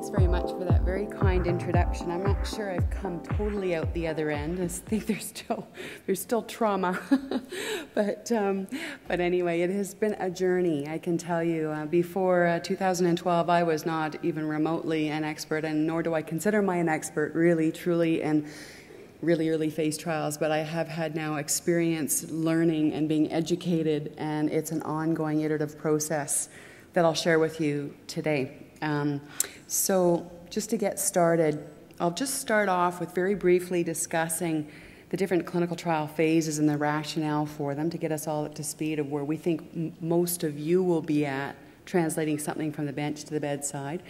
thanks very much for that very kind introduction. I'm not sure I've come totally out the other end. I think there's still there's still trauma, but um, but anyway, it has been a journey. I can tell you. Uh, before uh, 2012, I was not even remotely an expert, and nor do I consider my an expert really, truly, in really early phase trials. But I have had now experience learning and being educated, and it's an ongoing iterative process that I'll share with you today. Um, so, just to get started, I'll just start off with very briefly discussing the different clinical trial phases and the rationale for them to get us all up to speed of where we think most of you will be at translating something from the bench to the bedside.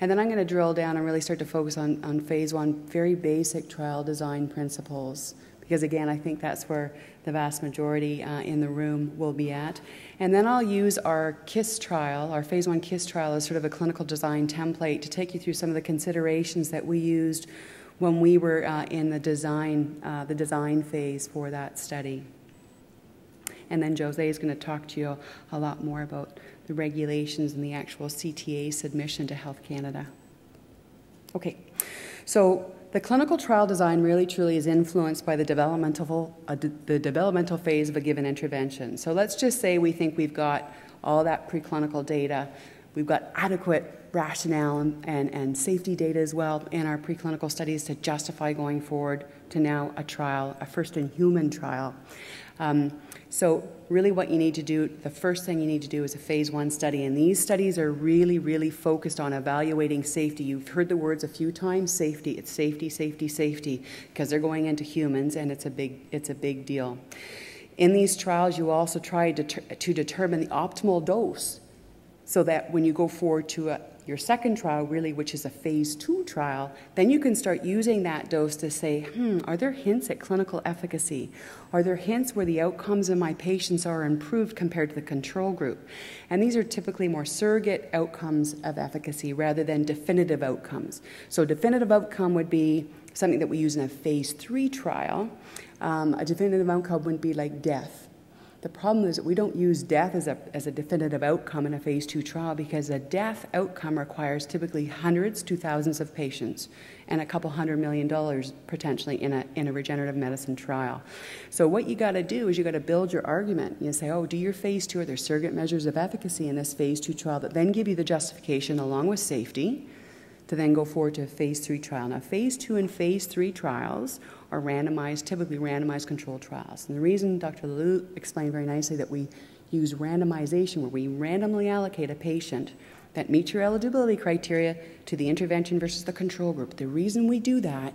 And then I'm going to drill down and really start to focus on, on phase one, very basic trial design principles because again, I think that's where the vast majority uh, in the room will be at. And then I'll use our CISS trial, our phase one CISS trial, as sort of a clinical design template to take you through some of the considerations that we used when we were uh, in the design, uh, the design phase for that study. And then Josee is going to talk to you a lot more about the regulations and the actual CTA submission to Health Canada. Okay, so the clinical trial design really truly is influenced by the developmental, uh, the developmental phase of a given intervention. So let's just say we think we've got all that preclinical data, we've got adequate rationale and, and, and safety data as well in our preclinical studies to justify going forward to now a trial, a first in human trial. Um, so, really, what you need to do, the first thing you need to do is a phase one study. And these studies are really, really focused on evaluating safety. You've heard the words a few times safety. It's safety, safety, safety, because they're going into humans and it's a big, it's a big deal. In these trials, you also try to, to determine the optimal dose so that when you go forward to a, your second trial, really, which is a phase two trial, then you can start using that dose to say, hmm, are there hints at clinical efficacy? Are there hints where the outcomes in my patients are improved compared to the control group? And these are typically more surrogate outcomes of efficacy rather than definitive outcomes. So, definitive outcome would be something that we use in a phase three trial. Um, a definitive outcome would be like death the problem is that we don't use death as a, as a definitive outcome in a phase two trial because a death outcome requires typically hundreds to thousands of patients and a couple hundred million dollars potentially in a, in a regenerative medicine trial. So, what you got to do is you got to build your argument. You say, oh, do your phase two, are there surrogate measures of efficacy in this phase two trial that then give you the justification along with safety? To then go forward to a phase three trial. Now, phase two and phase three trials are randomized, typically randomized controlled trials. And the reason Dr. Liu explained very nicely that we use randomization, where we randomly allocate a patient that meets your eligibility criteria to the intervention versus the control group. The reason we do that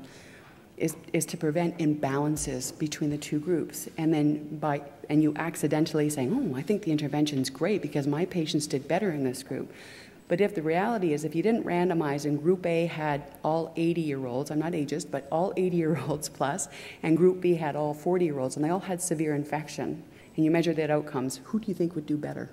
is, is to prevent imbalances between the two groups. And then by and you accidentally saying, "Oh, I think the intervention's great because my patients did better in this group." But if the reality is, if you didn't randomize and Group A had all 80 year olds, I'm not ageist, but all 80 year olds plus, and Group B had all 40 year olds, and they all had severe infection, and you measured that outcomes, who do you think would do better?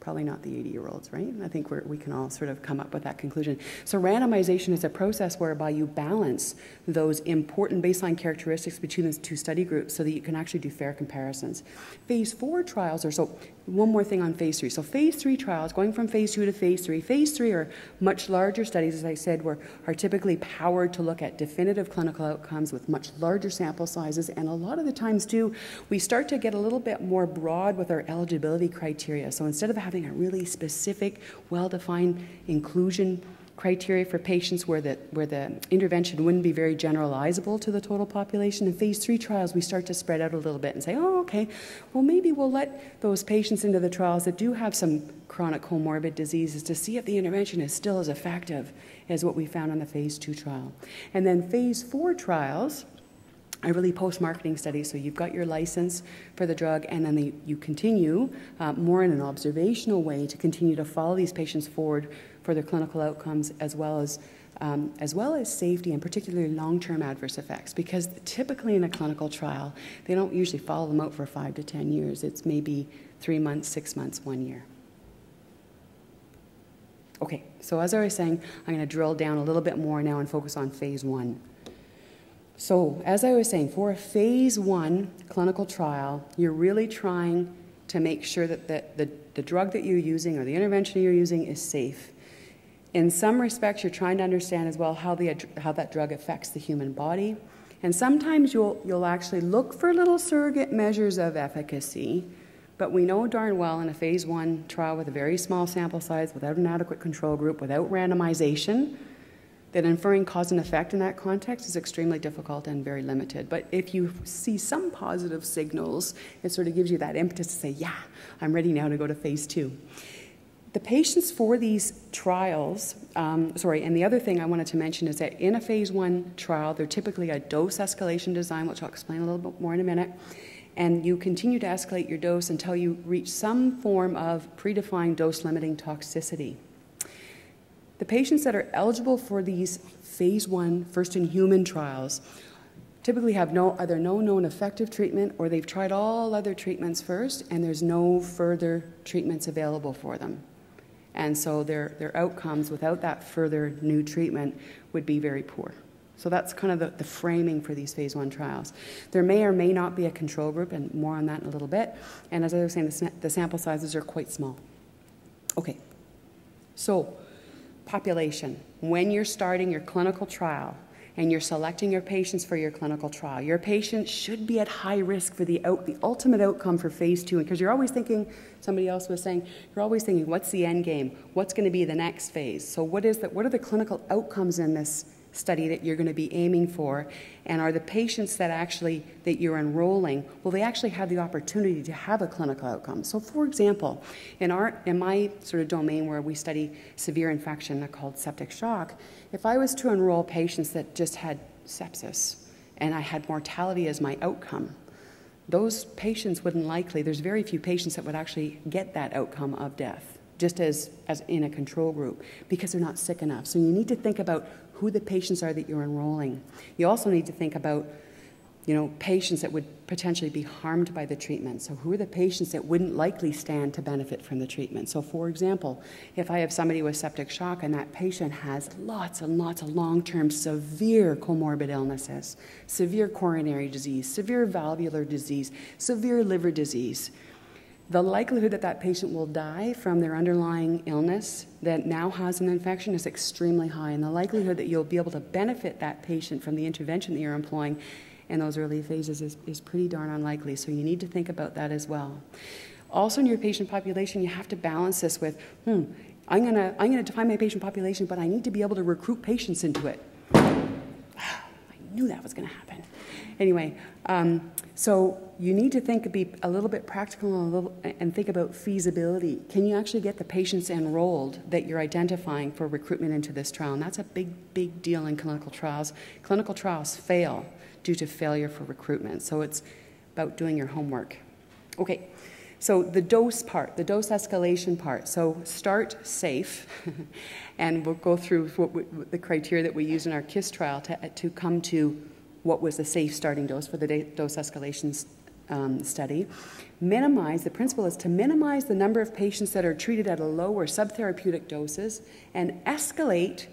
probably not the 80 year olds, right? I think we can all sort of come up with that conclusion. So, randomization is a process whereby you balance those important baseline characteristics between those two study groups so that you can actually do fair comparisons. Phase four trials are so, one more thing on phase three. So, phase three trials, going from phase two to phase three, phase three are much larger studies, as I said, were, are typically powered to look at definitive clinical outcomes with much larger sample sizes. And a lot of the times, too, we start to get a little bit more broad with our eligibility criteria. So, instead of having a really specific, well defined inclusion criteria for patients where the, where the intervention wouldn't be very generalizable to the total population. In phase three trials, we start to spread out a little bit and say, oh, okay, well, maybe we'll let those patients into the trials that do have some chronic comorbid diseases to see if the intervention is still as effective as what we found on the phase two trial. And then phase four trials, a really post-marketing study. So you've got your license for the drug, and then the, you continue uh, more in an observational way to continue to follow these patients forward for their clinical outcomes as well as um, as well as safety and particularly long-term adverse effects. Because typically in a clinical trial, they don't usually follow them out for five to ten years. It's maybe three months, six months, one year. Okay, so as I was saying, I'm going to drill down a little bit more now and focus on phase one. So, as I was saying, for a phase one clinical trial, you're really trying to make sure that the, the, the drug that you're using or the intervention you're using is safe. In some respects, you're trying to understand as well how, the, how that drug affects the human body. And sometimes you'll, you'll actually look for little surrogate measures of efficacy, but we know darn well in a phase one trial with a very small sample size, without an adequate control group, without randomization, that inferring cause and effect in that context is extremely difficult and very limited. But if you see some positive signals, it sort of gives you that impetus to say, yeah, I'm ready now to go to phase two. The patients for these trials, um, sorry, and the other thing I wanted to mention is that in a phase one trial, they're typically a dose escalation design, which I'll explain a little bit more in a minute. And you continue to escalate your dose until you reach some form of predefined dose limiting toxicity. The patients that are eligible for these phase one, first in human trials, typically have no, either no known effective treatment or they've tried all other treatments first and there's no further treatments available for them. And so their, their outcomes without that further new treatment would be very poor. So that's kind of the, the, framing for these phase one trials. There may or may not be a control group, and more on that in a little bit. And as I was saying, the, the sample sizes are quite small. Okay, so population. When you're starting your clinical trial, and you're selecting your patients for your clinical trial. Your patients should be at high risk for the, out, the ultimate outcome for phase two. Because you're always thinking, somebody else was saying, you're always thinking, what's the end game? What's going to be the next phase? So, what, is the, what are the clinical outcomes in this study that you're going to be aiming for and are the patients that actually that you're enrolling will they actually have the opportunity to have a clinical outcome? So for example in our in my sort of domain where we study severe infection called septic shock if i was to enroll patients that just had sepsis and i had mortality as my outcome those patients wouldn't likely there's very few patients that would actually get that outcome of death just as, as in a control group because they're not sick enough so you need to think about who the patients are that you're enrolling. You also need to think about you know, patients that would potentially be harmed by the treatment. So, who are the patients that wouldn't likely stand to benefit from the treatment? So, for example, if I have somebody with septic shock and that patient has lots and lots of long term severe comorbid illnesses, severe coronary disease, severe valvular disease, severe liver disease, the likelihood that that patient will die from their underlying illness that now has an infection is extremely high, and the likelihood that you'll be able to benefit that patient from the intervention that you're employing in those early phases is, is pretty darn unlikely. So you need to think about that as well. Also, in your patient population, you have to balance this with, hmm, I'm to I'm to define my patient population, but I need to be able to recruit patients into it. I knew that was to happen. Anyway, um, so you need to think, be a little bit practical and, little, and, think about feasibility. Can you actually get the patients enrolled that you're identifying for recruitment into this trial? And that's a big, big deal in clinical trials. Clinical trials fail due to failure for recruitment. So it's about doing your homework. Okay, so the dose part, the dose escalation part. So start safe, and we'll go through we, the criteria that we use in our CISS trial to, to come to what was the safe starting dose for the dose escalation um, study. Minimize, the principle is to minimize the number of patients that are treated at a low or subtherapeutic doses and escalate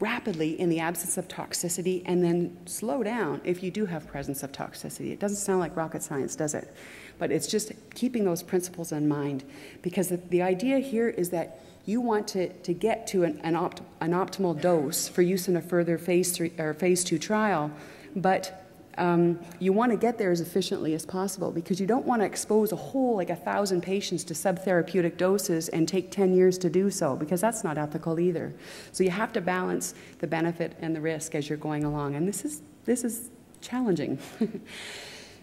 rapidly in the absence of toxicity and then slow down if you do have presence of toxicity. It doesn't sound like rocket science, does it? But it's just keeping those principles in mind because the, the idea here is that you want to, to get to an, an, opt, an optimal dose for use in a further phase three or phase two trial but um, you want to get there as efficiently as possible because you don't want to expose a whole, like a thousand patients to subtherapeutic doses and take 10 years to do so because that's not ethical either. So you have to balance the benefit and the risk as you're going along. And this is, this is challenging.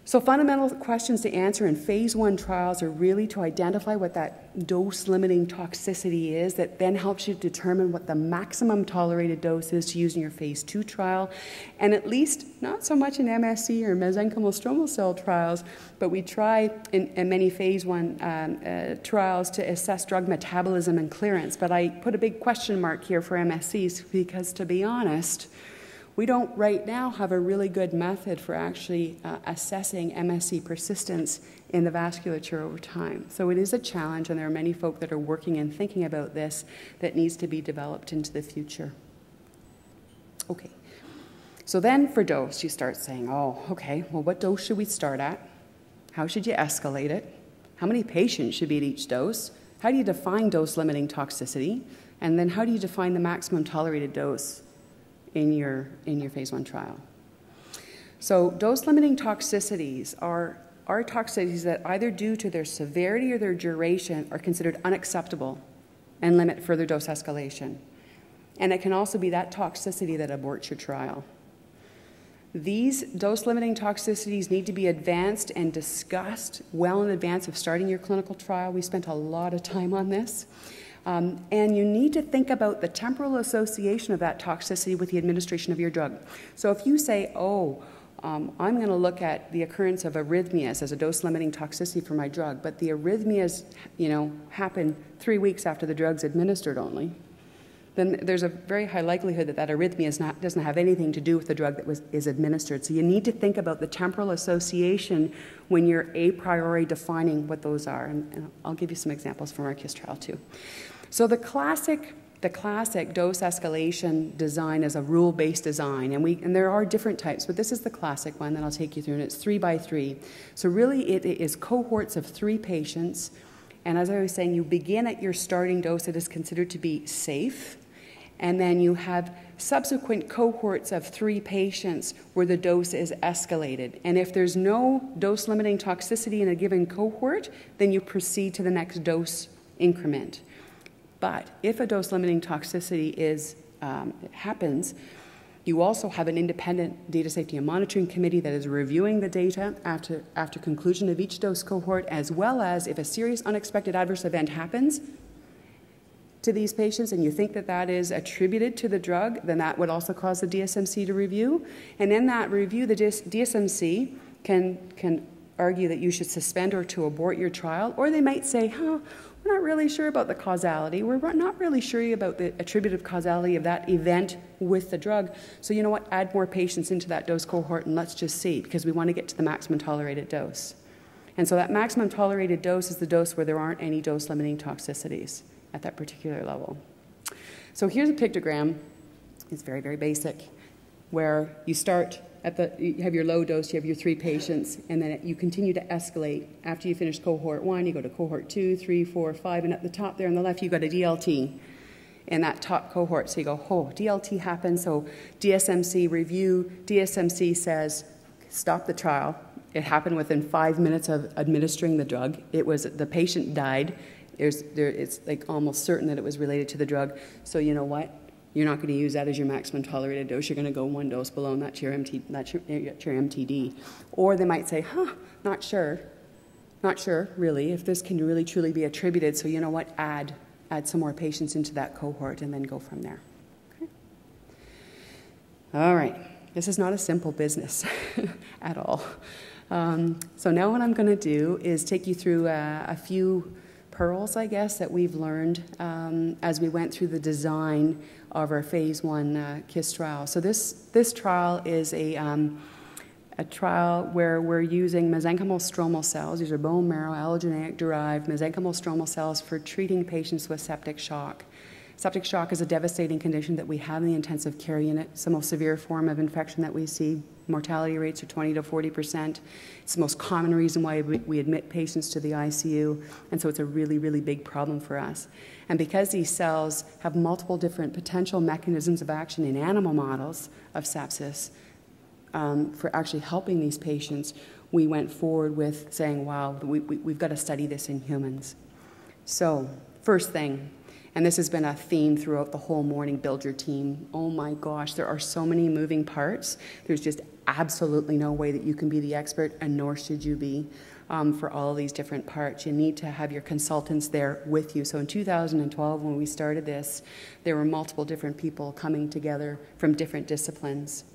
So, fundamental questions to answer in phase one trials are really to identify what that dose limiting toxicity is, that then helps you determine what the maximum tolerated dose is to use in your phase two trial, and at least not so much in MSC or mesenchymal stromal cell trials, but we try in, in many phase one um, uh, trials to assess drug metabolism and clearance. But I put a big question mark here for MSCs because, to be honest, we don't right now have a really good method for actually uh, assessing MSC persistence in the vasculature over time. So it is a challenge, and there are many folk that are working and thinking about this that needs to be developed into the future. Okay. So then for dose, you start saying, oh, okay, well, what dose should we start at? How should you escalate it? How many patients should be at each dose? How do you define dose limiting toxicity? And then how do you define the maximum tolerated dose in your, in your phase one trial? So, dose limiting toxicities are, are toxicities that either due to their severity or their duration are considered unacceptable and limit further dose escalation. And it can also be that toxicity that aborts your trial. These dose limiting toxicities need to be advanced and discussed well in advance of starting your clinical trial. We spent a lot of time on this. Um, and you need to think about the temporal association of that toxicity with the administration of your drug. So if you say, oh, um, I'm going to look at the occurrence of arrhythmias as a dose-limiting toxicity for my drug, but the arrhythmias, you know, happen three weeks after the drug's administered only. Then there's a very high likelihood that that arrhythmia not, doesn't have anything to do with the drug that was, is administered. So you need to think about the temporal association when you're a priori defining what those are. And, and I'll give you some examples from our CISS trial too. So the classic the classic dose escalation design is a rule based design, and, we, and there are different types, but this is the classic one that I'll take you through, and it's three by three. So, really, it is cohorts of three patients, and as I was saying, you begin at your starting dose that is considered to be safe, and then you have subsequent cohorts of three patients where the dose is escalated. And if there's no dose limiting toxicity in a given cohort, then you proceed to the next dose increment. But if a dose limiting toxicity is, um, happens, you also have an independent data safety and monitoring committee that is reviewing the data after, after conclusion of each dose cohort, as well as if a serious unexpected adverse event happens to these patients and you think that that is attributed to the drug, then that would also cause the DSMC to review. And in that review, the DSMC can, can argue that you should suspend or to abort your trial, or they might say, huh, we're not really sure about the causality. We're not really sure about the attributive causality of that event with the drug. So, you know what? Add more patients into that dose cohort and let's just see because we want to get to the maximum tolerated dose. And so, that maximum tolerated dose is the dose where there aren't any dose limiting toxicities at that particular level. So, here's a pictogram. It's very, very basic, where you start at the, you have your low dose, you have your three patients, and then you continue to escalate. After you finish cohort one, you go to cohort two, three, four, five, and at the top there on the left, you've got a DLT in that top cohort. So you go, oh, DLT happened, so DSMC review. DSMC says, stop the trial. It happened within five minutes of administering the drug. It was, the patient died. There's, there, it's like almost certain that it was related to the drug. So you know what? You're not going to use that as your maximum tolerated dose. You're going to go one dose below, and that's your, MT, that's your, your MTD. Or they might say, huh, not sure. Not sure, really, if this can really truly be attributed. So, you know what? Add, add some more patients into that cohort and then go from there. Okay? All right. This is not a simple business at all. Um, so, now what I'm going to do is take you through uh, a few pearls, I guess, that we've learned um, as we went through the design of our phase one uh, CISS trial. So this, this trial is a, um, a trial where we're using mesenchymal stromal cells. These are bone marrow allogeneic derived mesenchymal stromal cells for treating patients with septic shock. Septic shock is a devastating condition that we have in the intensive care unit. It's the most severe form of infection that we see. Mortality rates are 20 to 40 percent. It's the most common reason why we admit patients to the ICU, and so it's a really, really big problem for us. And because these cells have multiple different potential mechanisms of action in animal models of sepsis, um, for actually helping these patients, we went forward with saying, wow, we, we, we've got to study this in humans. So, first thing, and this has been a theme throughout the whole morning build your team. Oh my gosh, there are so many moving parts. There's just absolutely no way that you can be the expert, and nor should you be. Um, for all these different parts. You need to have your consultants there with you. So in 2012, when we started this, there were multiple different people coming together from different disciplines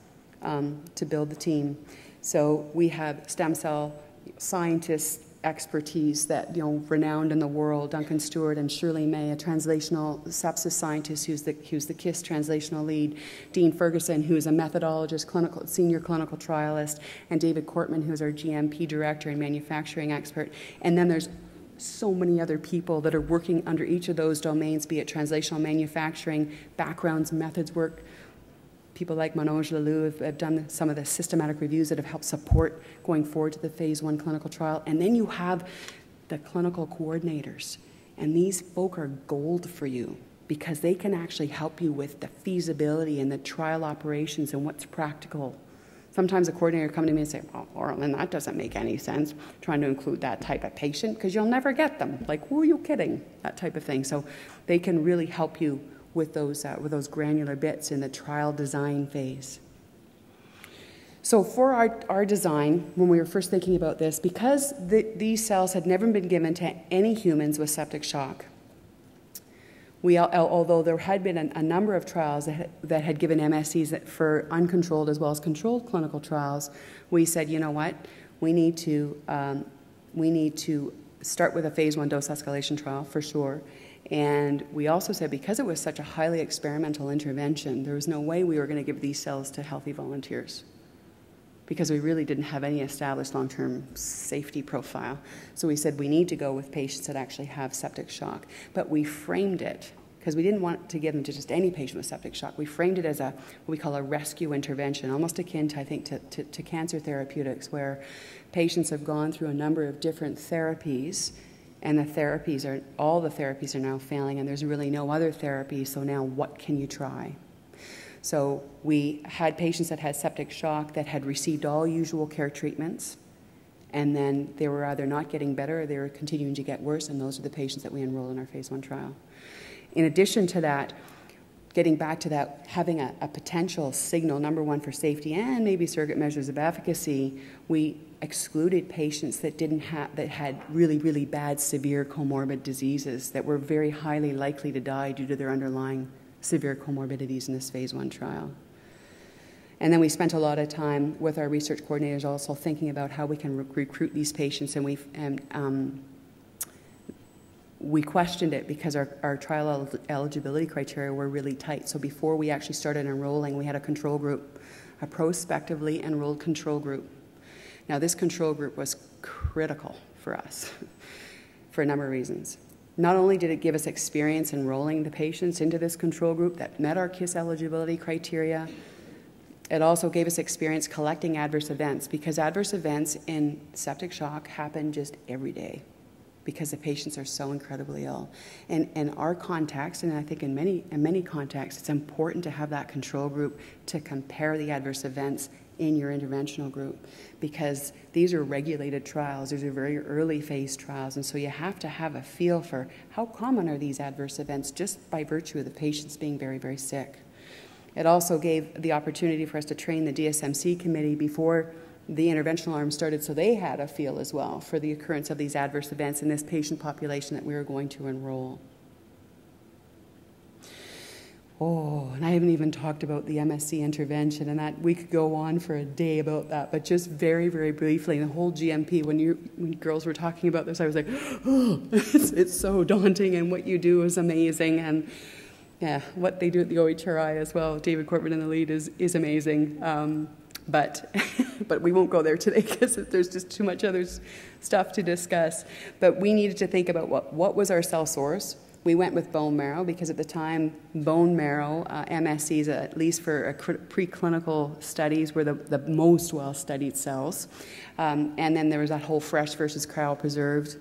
um, to build the team. So we have stem cell scientists expertise that you know renowned in the world Duncan Stewart and Shirley Mei a translational sepsis scientist who's the who's the CISS translational lead Dean Fergusson who is a methodologist clinical senior clinical trialist and David Courtman who's our GMP director and manufacturing expert. And then there's so many other people that are working under each of those domains be it translational manufacturing backgrounds methods work people like Manoj Lalu have, done some of the systematic reviews that have helped support going forward to the phase one clinical trial. And then you have the clinical coordinators. And these folk are gold for you because they can actually help you with the feasibility and the trial operations and what's practical. Sometimes a coordinator come to me and say, "Well, Orlin, that doesn't make any sense." Trying to include that type of patient because you'll never get them. Like, who are you kidding? That type of thing. So, they can really help you with those uh, with those granular bits in the trial design phase. So for our, our design, when we were first thinking about this, because the, these cells had never been given to any humans with septic shock, we, although there had been a, a number of trials that had, that had given MSCs for uncontrolled as well as controlled clinical trials, we said, you know what, we need to, um, we need to start with a phase one dose escalation trial for sure. And we also said because it was such a highly experimental intervention, there was no way we were going to give these cells to healthy volunteers because we really didn't have any established long term safety profile. So we said we need to go with patients that actually have septic shock. But we framed it because we didn't want to give them to just any patient with septic shock. We framed it as a what we call a rescue intervention, almost akin to I think to, to, to cancer therapeutics, where patients have gone through a number of different therapies and the therapies are all the therapies are now failing and there's really no other therapy so now what can you try so we had patients that had septic shock that had received all usual care treatments, and then they were either not getting better or they were continuing to get worse, and those are the patients that we enroll in our phase one trial. In addition to that, getting back to that, having a, a, potential signal, number one, for safety and maybe surrogate measures of efficacy, we excluded patients that didn't have that had really, really bad, severe comorbid diseases that were very highly likely to die due to their underlying severe comorbidities in this phase one trial. And then we spent a lot of time with our research coordinators also thinking about how we can re- recruit these patients, and we and um, we questioned it because our, our trial el- eligibility criteria were really tight. So before we actually started enrolling, we had a control group, a prospectively enrolled control group. Now, this control group was critical for us for a number of reasons. Not only did it give us experience enrolling the patients into this control group that met our CISS eligibility criteria, it also gave us experience collecting adverse events because adverse events in septic shock happen just every day because the patients are so incredibly ill. And in our context, and I think in many, in many contexts, it's important to have that control group to compare the adverse events in your interventional group because these are regulated trials. These are very early phase trials, and so you have to have a feel for how common are these adverse events just by virtue of the patients being very, very sick. It also gave the opportunity for us to train the DSMC committee before the interventional arm started so they had a feel as well for the occurrence of these adverse events in this patient population that we were going to enroll. Oh, and I haven't even talked about the MSC intervention, and that we could go on for a day about that. But just very, very briefly, the whole GMP. When you when girls were talking about this, I was like, oh, it's, it's so daunting, and what you do is amazing, and yeah, what they do at the OHRI as well. David Corbett in the lead is is amazing. Um, but but we won't go there today because there's just too much other stuff to discuss. But we needed to think about what what was our cell source we went with bone marrow because at the time, bone marrow, uh, MSCs, uh, at least for preclinical studies, were the, the most well studied cells. Um, and then there was that whole fresh versus cryopreserved.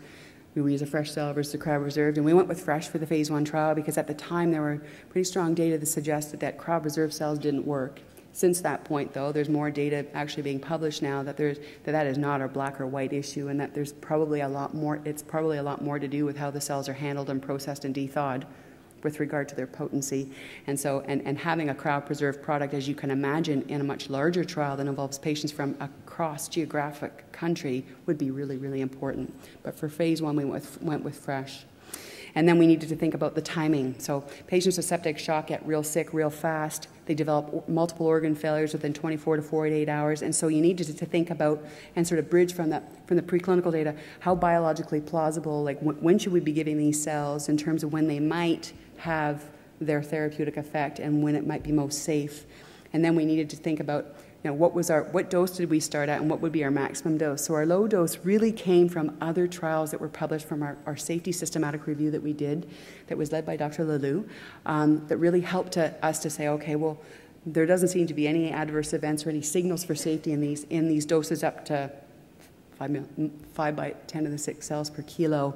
We use a fresh cell versus a cryopreserved. And we went with fresh for the phase one trial because at the time there were pretty strong data that suggested that cryopreserved cells didn't work. Since that point, though, there's more data actually being published now that there's that that is not a black or white issue, and that there's probably a lot more. It's probably a lot more to do with how the cells are handled and processed and thawed, with regard to their potency. And so, and, and having a cryopreserved product, as you can imagine, in a much larger trial that involves patients from across geographic country, would be really, really important. But for phase one, we went with, went with fresh. And then we needed to think about the timing. So patients with septic shock get real sick real fast. They develop multiple organ failures within 24 to 48 hours. And so you needed to, think about and sort of bridge from that from the preclinical data how biologically plausible, like when should we be giving these cells in terms of when they might have their therapeutic effect and when it might be most safe. And then we needed to think about you know, what was our what dose did we start at and what would be our maximum dose? So our low dose really came from other trials that were published from our, our safety systematic review that we did that was led by dr Lalu um, that really helped to, us to say okay well there doesn't seem to be any adverse events or any signals for safety in these in these doses up to 5, 5 by 10 to the 6 cells per kilo.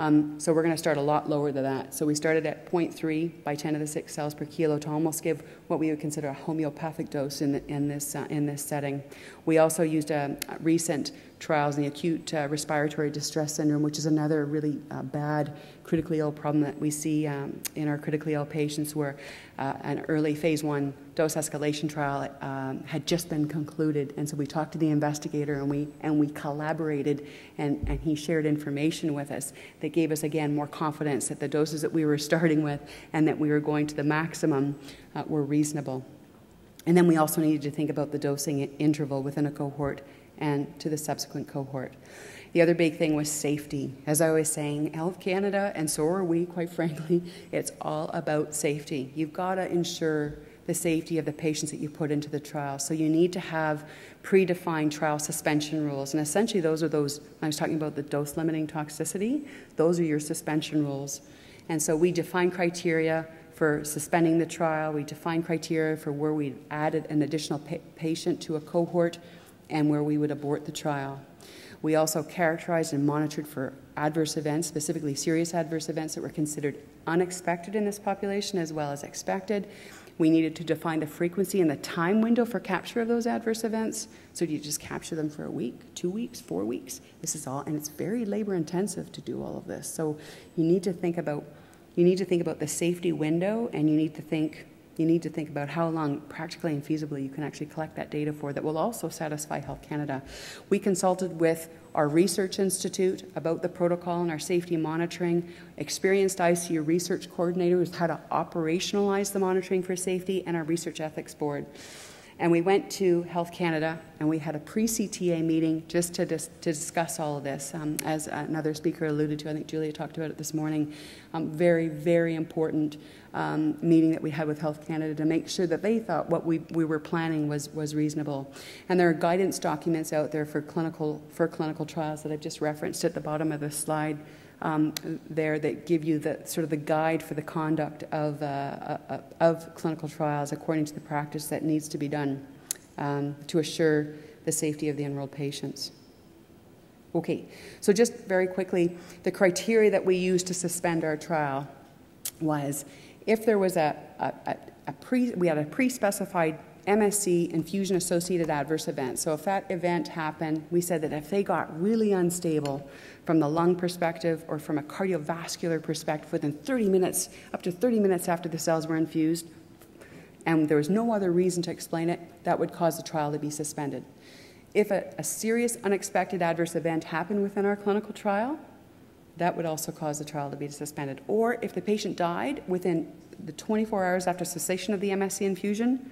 Um, so we're going to start a lot lower than that. So we started at 0.3 by 10 to the 6 cells per kilo to almost give what we would consider a homeopathic dose in, the, in, this, uh, in this setting. We also used a recent trials in the acute uh, respiratory distress syndrome, which is another really uh, bad critically ill problem that we see um, in our critically ill patients, where uh, an early phase one dose escalation trial um, had just been concluded, and so we talked to the investigator and we and we collaborated, and, and he shared information with us that gave us again more confidence that the doses that we were starting with and that we were going to the maximum uh, were reasonable. And then we also needed to think about the dosing interval within a cohort and to the subsequent cohort. The other big thing was safety. As I was saying, Health Canada, and so are we, quite frankly, it's all about safety. You've got to ensure the safety of the patients that you put into the trial. So you need to have predefined trial suspension rules. And essentially, those are those, I was talking about the dose limiting toxicity, those are your suspension rules. And so we define criteria for suspending the trial, we define criteria for where we added an additional pa- patient to a cohort and where we would abort the trial. We also characterized and monitored for adverse events, specifically serious adverse events that were considered unexpected in this population as well as expected. We needed to define the frequency and the time window for capture of those adverse events. So do you just capture them for a week, two weeks, four weeks? This is all, and it's very labor intensive to do all of this. So you need to think about you need to think about the safety window, and you need to think you need to think about how long practically and feasibly you can actually collect that data for that will also satisfy Health Canada. We consulted with our research institute about the protocol and our safety monitoring, experienced ICU research coordinators how to operationalize the monitoring for safety, and our research ethics board. And we went to Health Canada and we had a pre CTA meeting just to, dis- to discuss all of this. Um, as another speaker alluded to, I think Julia talked about it this morning. Um, very, very important um, meeting that we had with Health Canada to make sure that they thought what we, we were planning was, was reasonable. And there are guidance documents out there for clinical, for clinical trials that I've just referenced at the bottom of the slide um, there that give you the sort of the guide for the conduct of, uh, uh, of clinical trials according to the practice that needs to be done um, to assure the safety of the enrolled patients. Okay, so just very quickly, the criteria that we used to suspend our trial was if there was a, a, a pre, we had a pre-specified MSC infusion associated adverse event. So if that event happened, we said that if they got really unstable, from the lung perspective or from a cardiovascular perspective within 30 minutes, up to 30 minutes after the cells were infused, and there was no other reason to explain it, that would cause the trial to be suspended. If a, a serious unexpected adverse event happened within our clinical trial, that would also cause the trial to be suspended. Or if the patient died within the 24 hours after cessation of the MSC infusion,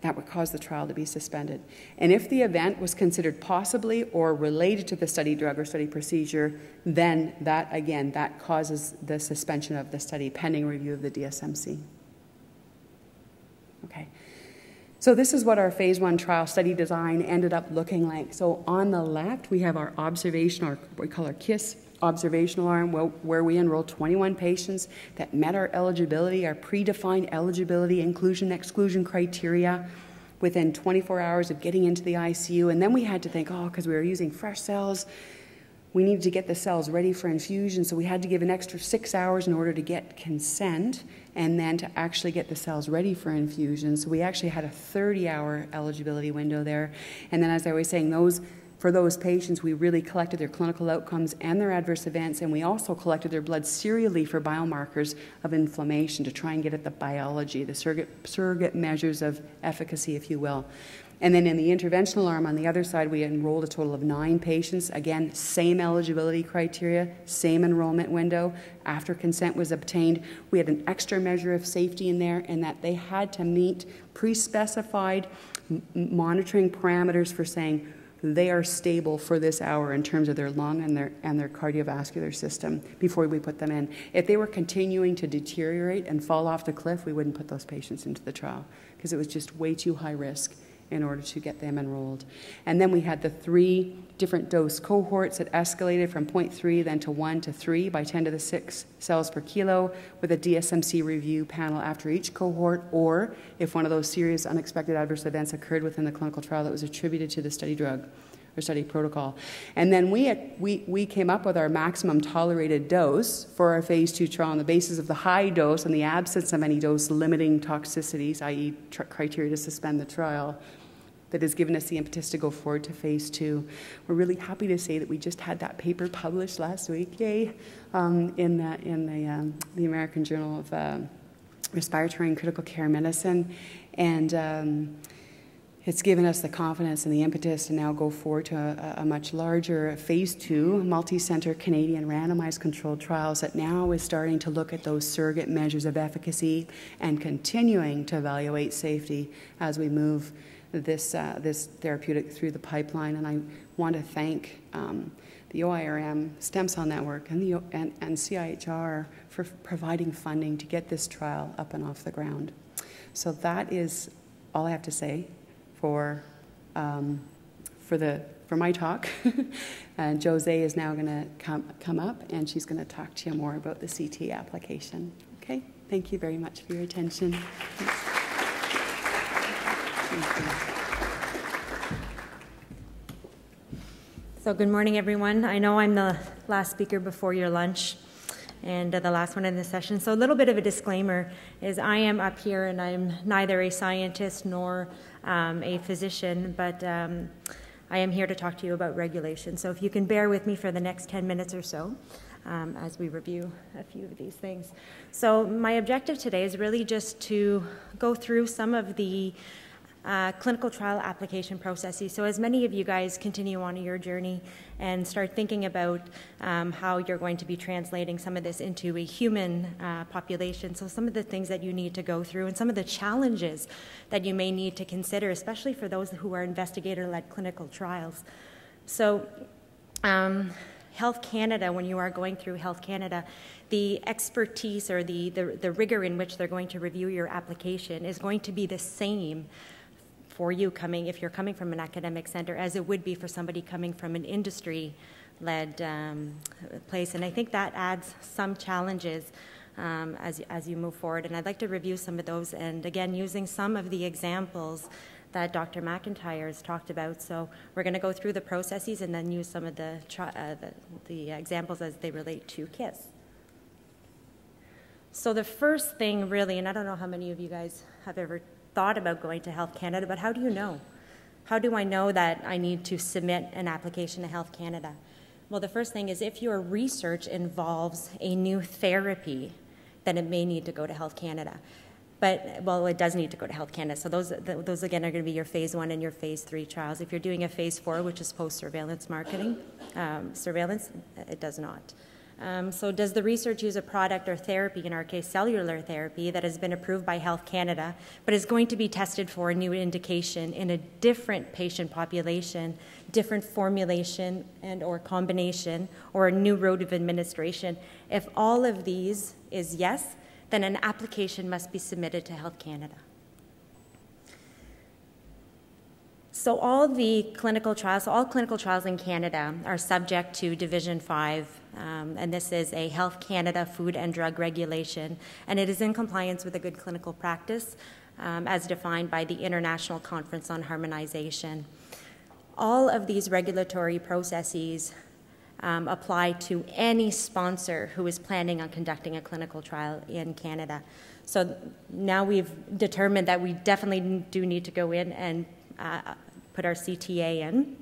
that would cause the trial to be suspended. And if the event was considered possibly or related to the study drug or study procedure, then that, again, that causes the suspension of the study pending review of the DSMC. Okay. So this is what our phase one trial study design ended up looking like. So on the left, we have our observation, or what we call our CISS observational arm where we enrolled 21 patients that met our eligibility, our predefined eligibility, inclusion, exclusion criteria within 24 hours of getting into the ICU. And then we had to think, oh, because we were using fresh cells, we needed to get the cells ready for infusion, so we had to give an extra six hours in order to get consent and then to actually get the cells ready for infusion. So we actually had a 30 hour eligibility window there. And then, as I was saying, those for those patients, we really collected their clinical outcomes and their adverse events, and we also collected their blood serially for biomarkers of inflammation to try and get at the biology, the surrogate, surrogate measures of efficacy, if you will. And then in the interventional arm on the other side, we enrolled a total of nine patients. Again, same eligibility criteria, same enrollment window. After consent was obtained, we had an extra measure of safety in there, in that they had to meet pre specified monitoring parameters for saying, they are stable for this hour in terms of their lung and their, and their cardiovascular system before we put them in. If they were continuing to deteriorate and fall off the cliff, we wouldn't put those patients into the trial because it was just way too high risk in order to get them enrolled. And then we had the three different dose cohorts that escalated from 0.3 then to 1 to 3 by 10 to the 6 cells per kilo with a DSMC review panel after each cohort, or if one of those serious unexpected adverse events occurred within the clinical trial that was attributed to the study drug or study protocol. And then we, we, we came up with our maximum tolerated dose for our phase two trial on the basis of the high dose and the absence of any dose limiting toxicities, i.e., criteria to suspend the trial. That has given us the impetus to go forward to phase two. We're really happy to say that we just had that paper published last week, yay, um, in, the, in the, um, the American Journal of uh, Respiratory and Critical Care Medicine. And um, it's given us the confidence and the impetus to now go forward to a, a much larger phase two, multi center Canadian randomized controlled trials that now is starting to look at those surrogate measures of efficacy and continuing to evaluate safety as we move this, uh, this therapeutic through the pipeline. And I want to thank um, the OIRM, Stem Cell Network, and, the, and, and CIHR for providing funding to get this trial up and off the ground. So that is all I have to say for, um, for, the, for my talk. and Josee is now going to come, come up and she's going to talk to you more about the CT application. Okay? Thank you very much for your attention. So, good morning, everyone. I know I'm the last speaker before your lunch and the last one in the session. So, a little bit of a disclaimer is I am up here and I'm neither a scientist nor um, a physician, but um, I am here to talk to you about regulation. So if you can bear with me for the next 10 minutes or so um, as we review a few of these things. So my objective today is really just to go through some of the uh, clinical trial application processes. So, as many of you guys continue on your journey and start thinking about um, how you're going to be translating some of this into a human uh, population, so some of the things that you need to go through and some of the challenges that you may need to consider, especially for those who are investigator led clinical trials. So, um, Health Canada, when you are going through Health Canada, the expertise or the, the, the rigor in which they're going to review your application is going to be the same for you coming, if you're coming from an academic center, as it would be for somebody coming from an industry led um, place. And I think that adds some challenges um, as, as you move forward. And I'd like to review some of those and again, using some of the examples that Dr. McIntyre has talked about. So we're going to go through the processes and then use some of the, uh, the, the examples as they relate to CISS. So the first thing really, and I don't know how many of you guys have ever thought about going to Health Canada, but how do you know? How do I know that I need to submit an application to Health Canada? Well, the first thing is if your research involves a new therapy, then it may need to go to Health Canada. But, well, it does need to go to Health Canada. So, those, those again are going to be your phase one and your phase three trials. If you're doing a phase four, which is post surveillance marketing, um, surveillance, it does not. Um, so, does the research use a product or therapy, in our case, cellular therapy, that has been approved by Health Canada, but is going to be tested for a new indication in a different patient population, different formulation and/or combination, or a new route of administration? If all of these is yes, then an application must be submitted to Health Canada. So all the clinical trials, all clinical trials in Canada are subject to Division 5 um, and this is a Health Canada food and drug regulation, and it is in compliance with a good clinical practice um, as defined by the International Conference on Harmonization. All of these regulatory processes um, apply to any sponsor who is planning on conducting a clinical trial in Canada. So now we've determined that we definitely do need to go in and uh, put our CTA in.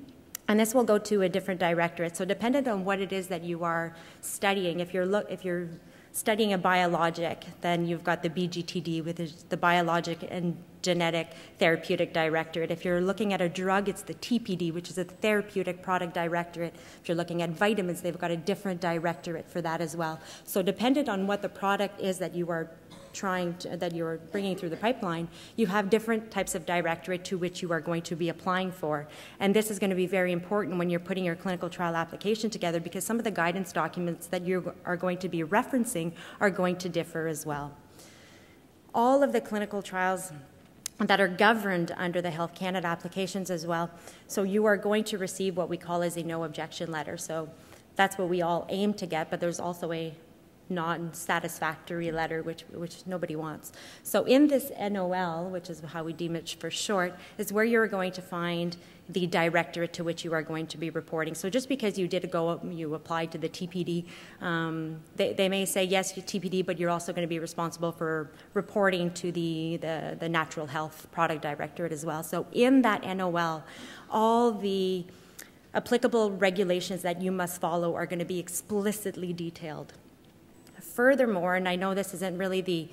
And this will go to a different directorate. So, dependent on what it is that you are studying, if you're, look, if you're studying a biologic, then you've got the BGTD, which is the Biologic and Genetic Therapeutic Directorate. If you're looking at a drug, it's the TPD, which is a Therapeutic Product Directorate. If you're looking at vitamins, they've got a different directorate for that as well. So, dependent on what the product is that you are trying to, that you're bringing through the pipeline, you have different types of directorate to which you are going to be applying for. And this is going to be very important when you're putting your clinical trial application together because some of the guidance documents that you are going to be referencing are going to differ as well. All of the clinical trials that are governed under the Health Canada applications as well. So you are going to receive what we call as a no objection letter. So that's what we all aim to get, but there's also a non-satisfactory letter, which, which nobody wants. So in this NOL, which is how we deem it for short, is where you're going to find the directorate to which you are going to be reporting. So just because you did go, you applied to the TPD, um, they, they, may say yes, TPD, but you're also going to be responsible for reporting to the, the, the Natural Health Product Directorate as well. So in that NOL, all the applicable regulations that you must follow are going to be explicitly detailed. Furthermore, and I know this isn't really the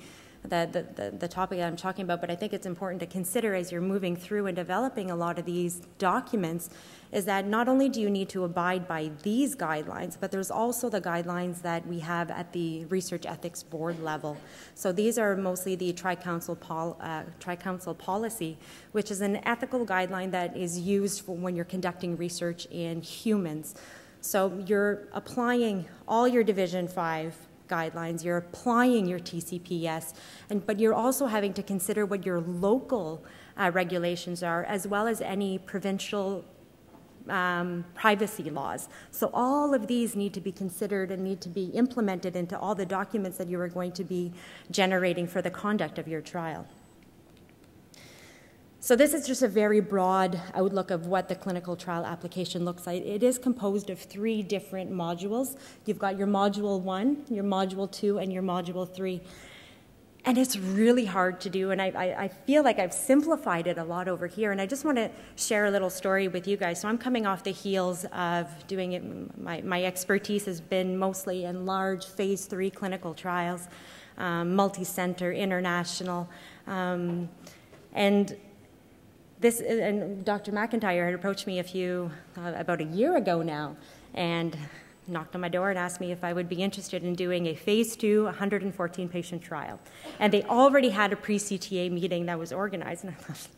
the, the, the, topic that I'm talking about, but I think it's important to consider as you're moving through and developing a lot of these documents is that not only do you need to abide by these guidelines, but there's also the guidelines that we have at the Research Ethics Board level. So these are mostly the Tri-Council, pol- uh, Tri-Council policy, which is an ethical guideline that is used when you're conducting research in humans. So you're applying all your Division 5 guidelines, you're applying your TCPS, and, but you're also having to consider what your local uh, regulations are, as well as any provincial um, privacy laws. So all of these need to be considered and need to be implemented into all the documents that you are going to be generating for the conduct of your trial. So this is just a very broad outlook of what the clinical trial application looks like. It is composed of three different modules. You've got your module one, your module two, and your module three. And it's really hard to do, and I, I, I, feel like I've simplified it a lot over here. And I just want to share a little story with you guys. So I'm coming off the heels of doing it. My, my expertise has been mostly in large phase three clinical trials, um, multi center, international. Um, and this, and Dr. McIntyre had approached me a few, uh, about a year ago now, and knocked on my door and asked me if I would be interested in doing a phase two 114 patient trial. And they already had a pre CTA meeting that was organized, and I thought,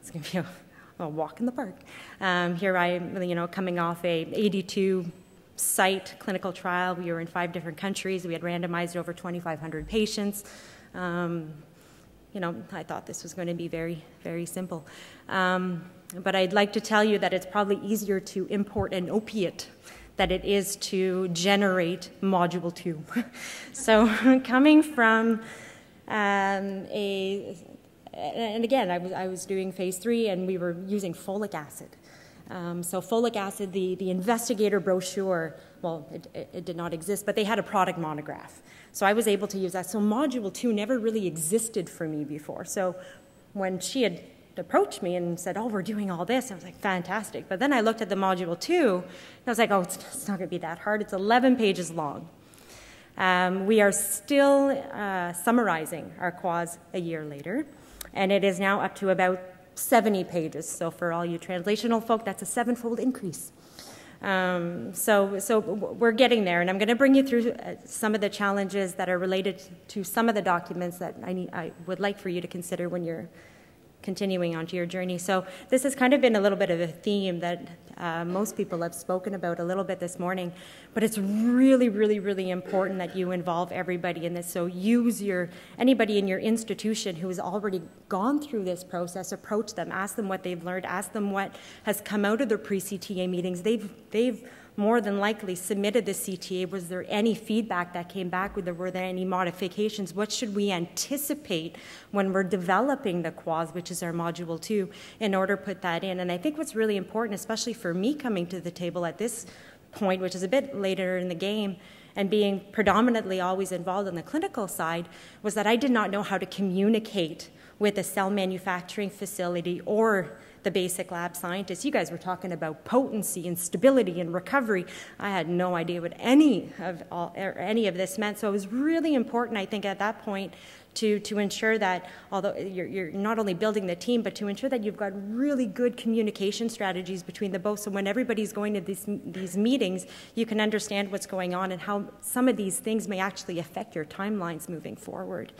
it's going to be a, a, walk in the park. Um, here I am, you know, coming off a 82 site clinical trial. We were in five different countries. We had randomized over 2,500 patients. Um, you know, I thought this was going to be very, very simple. Um, but I'd like to tell you that it's probably easier to import an opiate than it is to generate module two. so coming from um, a, and again, I was, I was doing phase three and we were using folic acid. Um, so folic acid, the, the investigator brochure, well, it, it, did not exist, but they had a product monograph. So I was able to use that. So module two never really existed for me before. So when she had approached me and said, Oh, we're doing all this, I was like, Fantastic. But then I looked at the module two, and I was like, Oh, it's, it's not going to be that hard. It's 11 pages long. Um, we are still uh, summarizing our quaz a year later, and it is now up to about 70 pages. So, for all you translational folk, that's a sevenfold increase. Um, so, so we're getting there, and I'm going to bring you through uh, some of the challenges that are related to some of the documents that I, need, I would like for you to consider when you're continuing onto your journey. So this has kind of been a little bit of a theme that uh, most people have spoken about a little bit this morning, but it's really, really, really important that you involve everybody in this. So use your anybody in your institution who has already gone through this process. Approach them, ask them what they've learned, ask them what has come out of their pre-CTA meetings. They've they've more than likely submitted the CTA. Was there any feedback that came back? Were there any modifications? What should we anticipate when we're developing the quaz, which is our module two, in order to put that in? And I think what's really important, especially for me coming to the table at this point, which is a bit later in the game, and being predominantly always involved in the clinical side, was that I did not know how to communicate with a cell manufacturing facility or the basic lab scientists. You guys were talking about potency and stability and recovery. I had no idea what any of all, er, any of this meant. So it was really important, I think, at that point to, to ensure that although you're, you're, not only building the team, but to ensure that you've got really good communication strategies between the both. So when everybody's going to these, these meetings, you can understand what's going on and how some of these things may actually affect your timelines moving forward.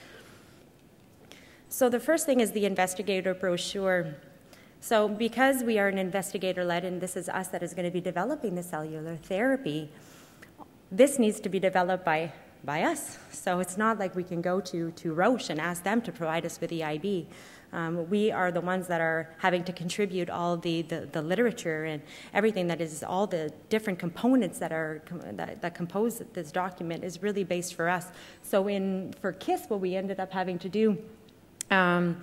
So the first thing is the investigator brochure. So, because we are an investigator led, and this is us that is going to be developing the cellular therapy, this needs to be developed by by us. So it's not like we can go to, to Roche and ask them to provide us with EIB. Um, we are the ones that are having to contribute all the, the, the, literature and everything that is all the different components that are that, that compose this document is really based for us. So in for CISS, what we ended up having to do. Um,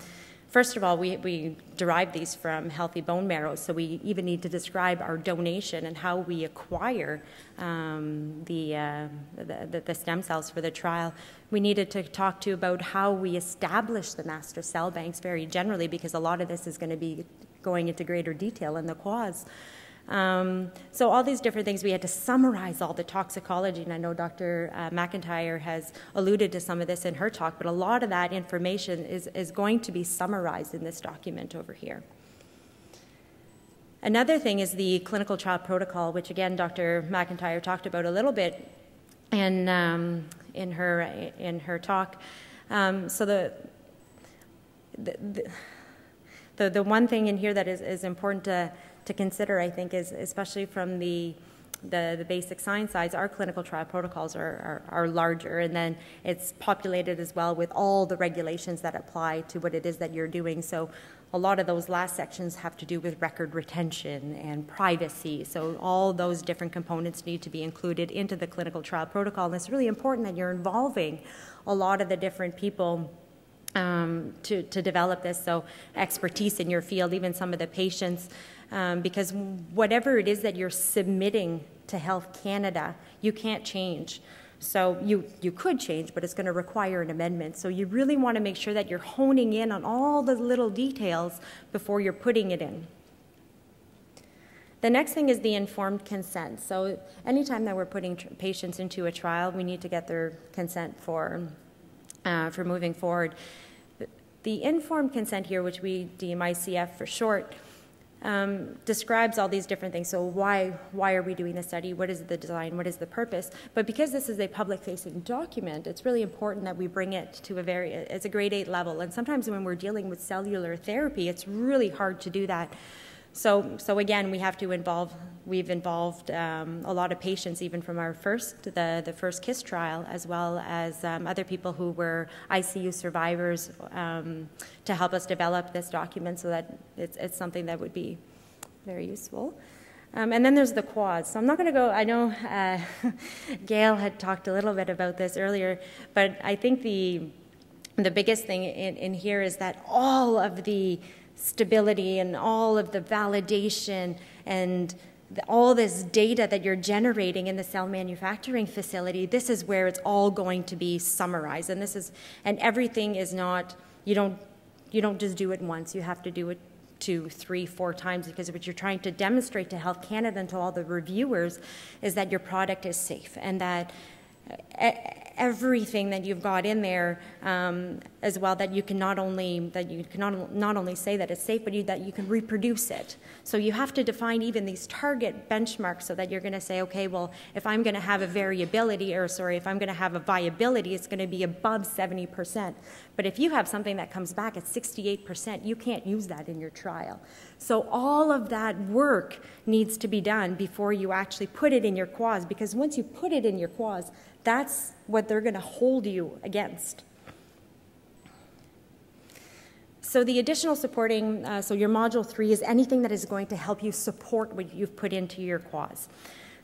First of all, we, we derive these from healthy bone marrow, so we even need to describe our donation and how we acquire um, the, uh, the, the, stem cells for the trial. We needed to talk to about how we establish the master cell banks very generally, because a lot of this is going to be going into greater detail in the quads. Um, so all these different things, we had to summarize all the toxicology, and I know Dr. Uh, McIntyre has alluded to some of this in her talk, but a lot of that information is, is going to be summarized in this document over here. Another thing is the clinical trial protocol, which again Dr. McIntyre talked about a little bit in, um, in, her, in her talk. Um, so the, the, the, the, one thing in here that is, is important to to consider, I think, is especially from the the, the basic science sides, our clinical trial protocols are, are, are, larger, and then it's populated as well with all the regulations that apply to what it is that you're doing. So, a lot of those last sections have to do with record retention and privacy. So, all those different components need to be included into the clinical trial protocol. And it's really important that you're involving a lot of the different people. Um, to, to develop this, so expertise in your field, even some of the patients um, because whatever it is that you're submitting to Health Canada, you can't change. So you, you could change, but it's going to require an amendment. So you really want to make sure that you're honing in on all the little details before you're putting it in. The next thing is the informed consent. So anytime that we're putting patients into a trial, we need to get their consent for, uh, for moving forward. The informed consent here, which we deem ICF for short, um, describes all these different things. So why why are we doing the study? What is the design? What is the purpose? But because this is a public-facing document, it's really important that we bring it to a very it's a grade eight level. And sometimes when we're dealing with cellular therapy, it's really hard to do that. So, so again, we have to involve. We've involved um, a lot of patients, even from our first, the the first CISS trial, as well as um, other people who were ICU survivors, um, to help us develop this document, so that it's it's something that would be very useful. Um, and then there's the quads. So I'm not going to go. I know uh, Gail had talked a little bit about this earlier, but I think the the biggest thing in, in here is that all of the stability and all of the validation and the, all this data that you're generating in the cell manufacturing facility, this is where it's all going to be summarized. And this is, and everything is not, you don't, you don't just do it once. You have to do it two, three, four times because what you're trying to demonstrate to Health Canada and to all the reviewers is that your product is safe and that everything that you've got in there um, as well that you can not only that you can not, not only say that it's safe but you, that you can reproduce it. So you have to define even these target benchmarks so that you're going to say okay well if i'm going to have a variability or sorry if i'm going to have a viability it's going to be above 70% but if you have something that comes back at 68% you can't use that in your trial so all of that work needs to be done before you actually put it in your quaz because once you put it in your quaz that's what they're going to hold you against. So the additional supporting, uh, so your module three is anything that is going to help you support what you've put into your quaz.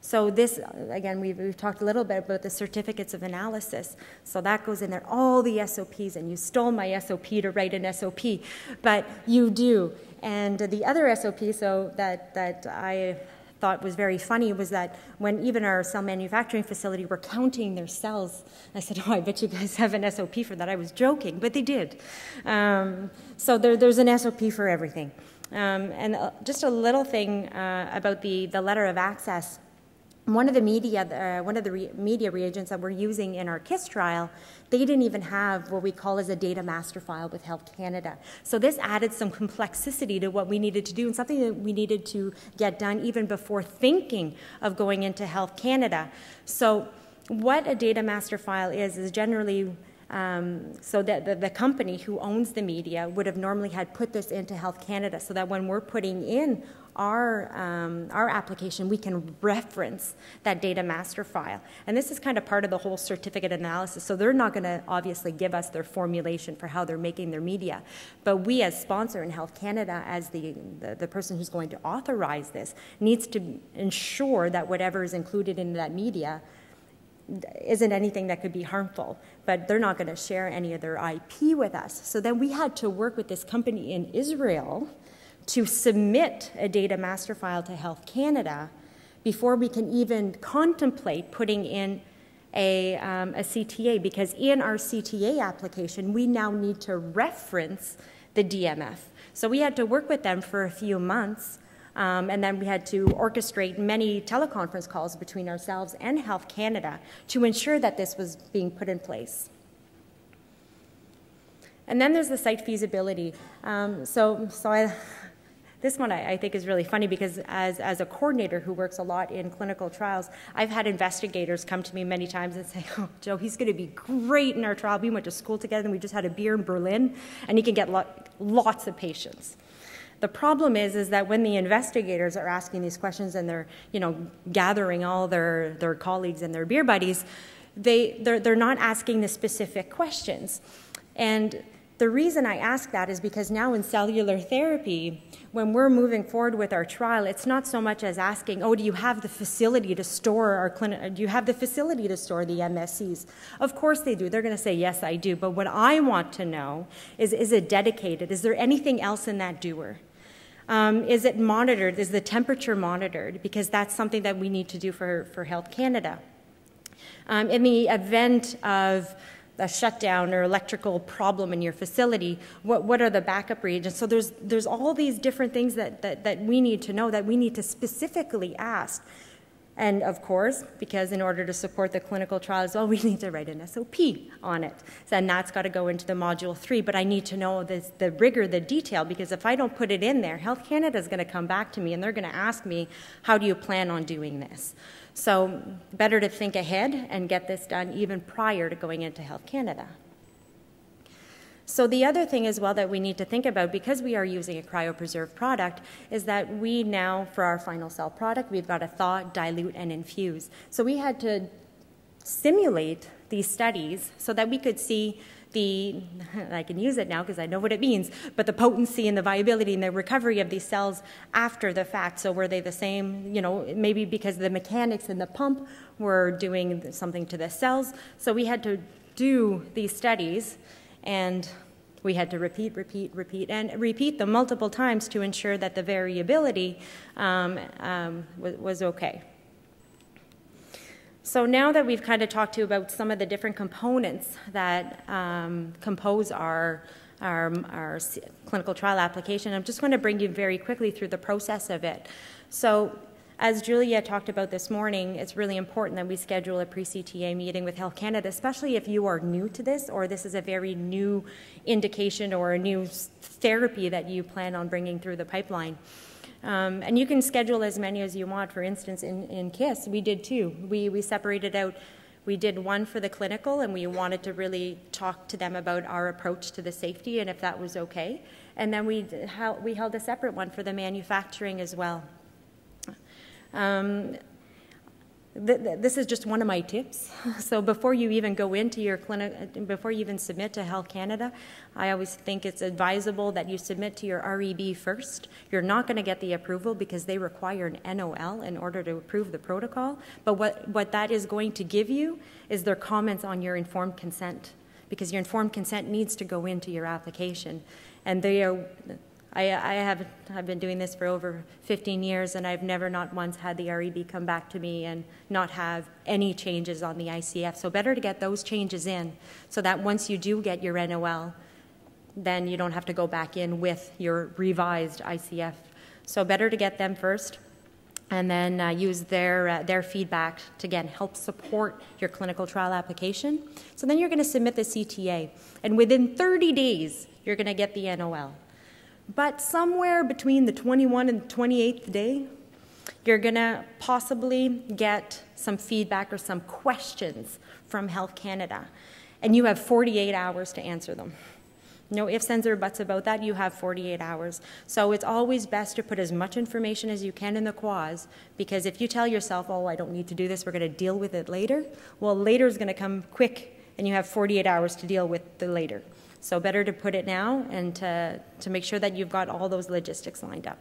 So this, again, we've, we've, talked a little bit about the certificates of analysis. So that goes in there, all the SOPs, and you stole my SOP to write an SOP, but you do. And the other SOP, so that, that I thought was very funny was that when even our cell manufacturing facility were counting their cells, I said, "Oh, I bet you guys have an SOP for that." I was joking, but they did. Um, so there, there's an SOP for everything. Um, and uh, just a little thing uh, about the, the letter of access one of the media, uh, one of the re- media reagents that we're using in our CISS trial, they didn't even have what we call as a data master file with Health Canada. So this added some complexity to what we needed to do and something that we needed to get done even before thinking of going into Health Canada. So what a data master file is is generally um, so that the, the, company who owns the media would have normally had put this into Health Canada so that when we're putting in our, um, our application, we can reference that data master file. And this is kind of part of the whole certificate analysis. So they're not going to obviously give us their formulation for how they're making their media. But we, as sponsor in Health Canada, as the, the, the person who's going to authorize this, needs to ensure that whatever is included in that media isn't anything that could be harmful, but they're not going to share any of their IP with us. So then we had to work with this company in Israel to submit a data master file to Health Canada before we can even contemplate putting in a, um, a CTA, because in our CTA application, we now need to reference the DMF. So we had to work with them for a few months, um, and then we had to orchestrate many teleconference calls between ourselves and Health Canada to ensure that this was being put in place. And then there's the site feasibility. Um, so, so I, this one I, I, think is really funny because as, as a coordinator who works a lot in clinical trials, I've had investigators come to me many times and say, oh, Joe, he's going to be great in our trial. We went to school together and we just had a beer in Berlin and he can get lo- lots of patients. The problem is, is that when the investigators are asking these questions and they're, you know, gathering all their, their colleagues and their beer buddies, they, they're, they're not asking the specific questions. And the reason I ask that is because now in cellular therapy, when we're moving forward with our trial, it's not so much as asking, oh, do you have the facility to store our clinic? Do you have the facility to store the MSCs? Of course they do. They're going to say, yes, I do. But what I want to know is, is it dedicated? Is there anything else in that dewar? Um, is it monitored? Is the temperature monitored? Because that's something that we need to do for, for Health Canada. Um, in the event of a shutdown or electrical problem in your facility, what, what are the backup regions? So there's, there's all these different things that, that, that we need to know that we need to specifically ask. And of course, because in order to support the clinical trial as well, we need to write an SOP on it. So, and that's got to go into the module three. But I need to know this, the rigor, the detail, because if I don't put it in there, Health Canada is going to come back to me and they're going to ask me, how do you plan on doing this? So, better to think ahead and get this done even prior to going into Health Canada. So, the other thing as well that we need to think about, because we are using a cryopreserved product, is that we now, for our final cell product, we've got to thaw, dilute, and infuse. So, we had to simulate these studies so that we could see the, I can use it now because I know what it means, but the potency and the viability and the recovery of these cells after the fact. So were they the same, you know, maybe because the mechanics in the pump were doing something to the cells. So we had to do these studies and we had to repeat, repeat, repeat, and repeat them multiple times to ensure that the variability um, um, was, was okay. So now that we've kind of talked to you about some of the different components that um, compose our, our, our, clinical trial application, I'm just going to bring you very quickly through the process of it. So as Julia talked about this morning, it's really important that we schedule a pre-CTA meeting with Health Canada, especially if you are new to this or this is a very new indication or a new therapy that you plan on bringing through the pipeline. Um, and you can schedule as many as you want. For instance, in, in CISS, we did two. We, we separated out, we did one for the clinical, and we wanted to really talk to them about our approach to the safety and if that was okay. And then we, we held a separate one for the manufacturing as well. Um, this is just one of my tips. So before you even go into your clinic, before you even submit to Health Canada, I always think it's advisable that you submit to your REB first. You're not going to get the approval because they require an NOL in order to approve the protocol. But what, what that is going to give you is their comments on your informed consent because your informed consent needs to go into your application. And they are I, I have I've been doing this for over 15 years, and I've never not once had the REB come back to me and not have any changes on the ICF. So better to get those changes in, so that once you do get your NOL, then you don't have to go back in with your revised ICF. So better to get them first, and then uh, use their uh, their feedback to again help support your clinical trial application. So then you're going to submit the CTA, and within 30 days you're going to get the NOL. But somewhere between the 21 and 28th day, you're going to possibly get some feedback or some questions from Health Canada. And you have 48 hours to answer them. No ifs, ands, or buts about that. You have 48 hours. So it's always best to put as much information as you can in the quaz because if you tell yourself, oh, I don't need to do this, we're going to deal with it later, well, later is going to come quick and you have 48 hours to deal with the later. So better to put it now and to, to make sure that you've got all those logistics lined up.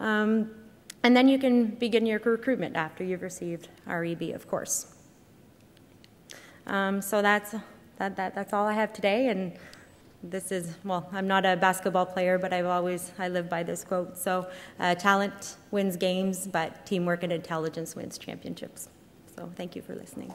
Um, and then you can begin your recruitment after you've received REB, of course. Um, so that's, that, that, that's all I have today. And this is, well, I'm not a basketball player, but I've always, I live by this quote. So uh, talent wins games, but teamwork and intelligence wins championships. So thank you for listening.